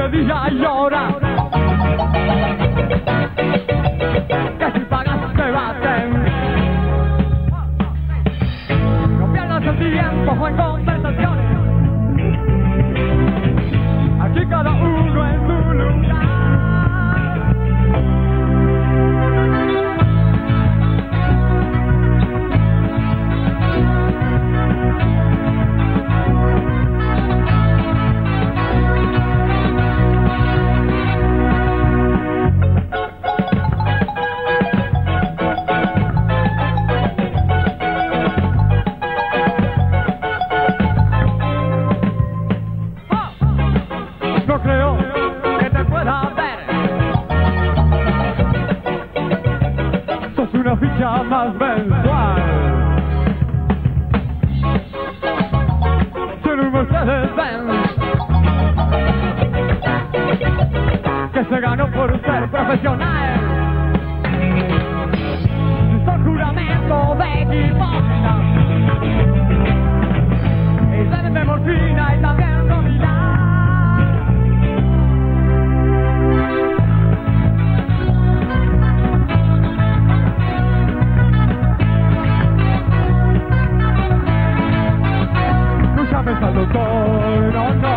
de día y hora. Que si pagas te baten. No pierdas el tiempo en conversaciones. Aquí cada uno en su lugar. más mensual. Tiene un que se ganó por ser profesional. Son juramento de torn on